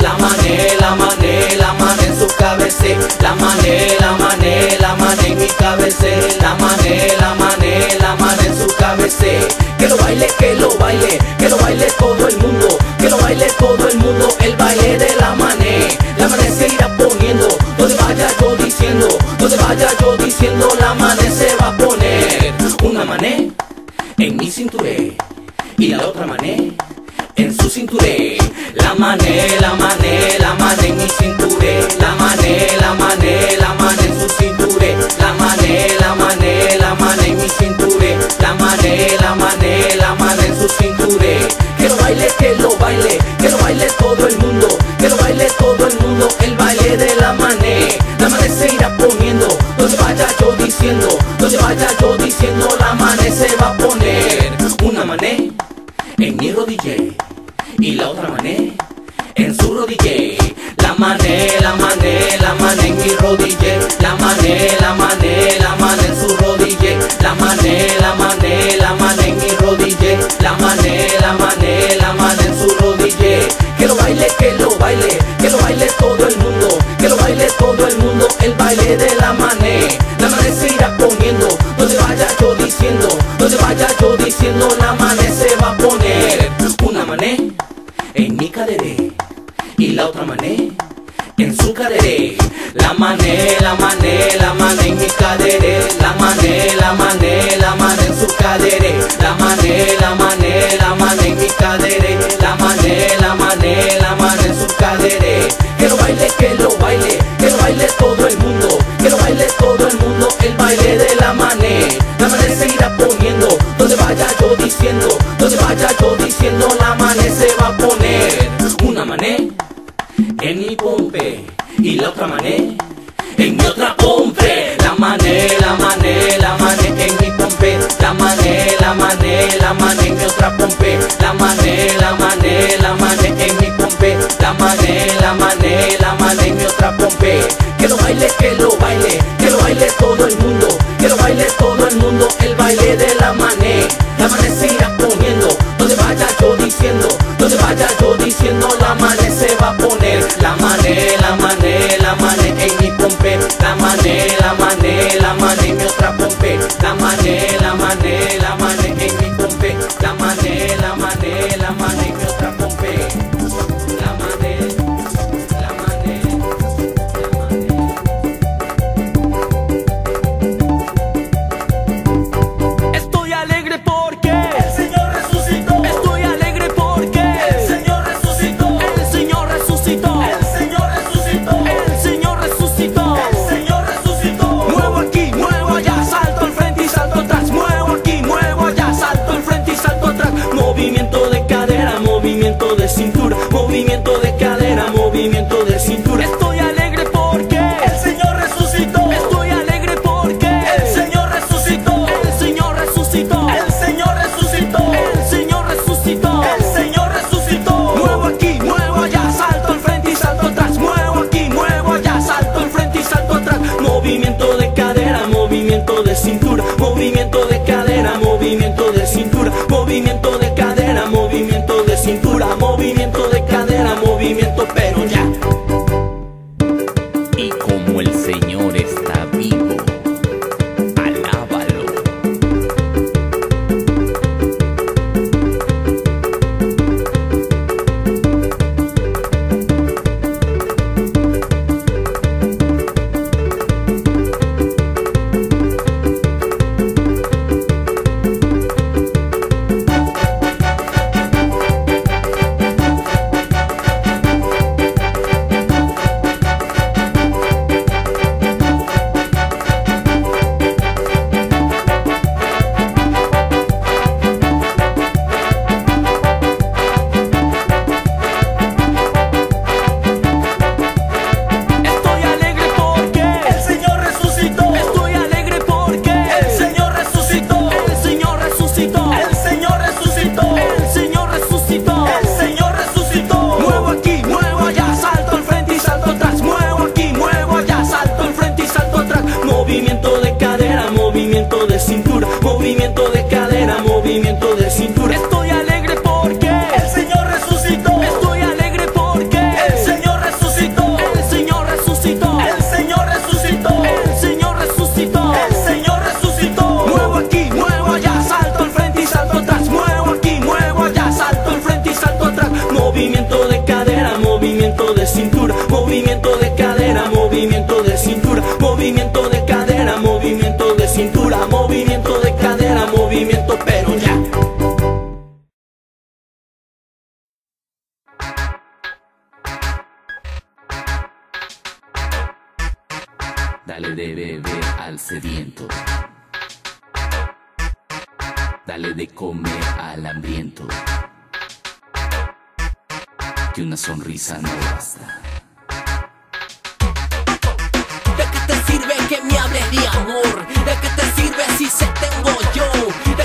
la mané, la mané, la mané en su cabeza, la mané, la mané, la mané en mi cabeza, la mané, la mané, la mané en su cabeza. Que lo baile, que lo baile, que lo baile todo el mundo, que lo baile todo el mundo, el baile de la mané. La mané se irá poniendo, donde vaya yo diciendo, donde vaya yo diciendo, la mané se va a poner. Una mané en mi cinturé mané, la mané, la mané en mi cinturé. La mané, la mané, la mané en su cinturé. La mané, la mané, la mané en mi cinturé. La mané, la mané, la mané en su cinturé. Que lo baile, que lo baile, que lo baile todo el mundo, que lo baile todo el mundo, el baile de la mané. La mané se irá poniendo, donde vaya yo diciendo, donde vaya yo diciendo, la mané se va La mané, la mané, la mané en su rodilla. La mané, la mané, la mané en mi rodilla. La mané, la mané, la mané en su rodilla. Que lo baile, que lo baile, que lo baile todo el mundo, que lo baile todo el mundo, el baile de la mané. La mané se irá poniendo, donde vaya yo diciendo, donde vaya yo diciendo, la mané se va a poner. Una mané en mi cadere y la otra mané en su cadere. La mané, la mané, la mané en mi cadere. La mané, la mané, la mané en su cadere. La mané, la mané, la otra mané en mi otra pompe. La mané, la mané, la mané en mi pompe. La mané, la mané, la mané en mi otra pompe. La mané, la mané, la mané en mi pompe. La mané, la mané, la mané en mi otra pompe. Que lo baile, que lo baile, que lo baile todo el mundo, que lo baile todo el mundo, el baile de la mané. La mané se irá poniendo, donde vaya yo diciendo, donde vaya yo diciendo, la mané se va a poner. La mané, la mané, la mané en mi pompe. La mané, el Señor está corazones sin Dale de beber al sediento. Dale de comer al hambriento. Que una sonrisa no basta. ¿De qué te sirve que me hables de amor? ¿De qué te sirve si se tengo yo? ¿De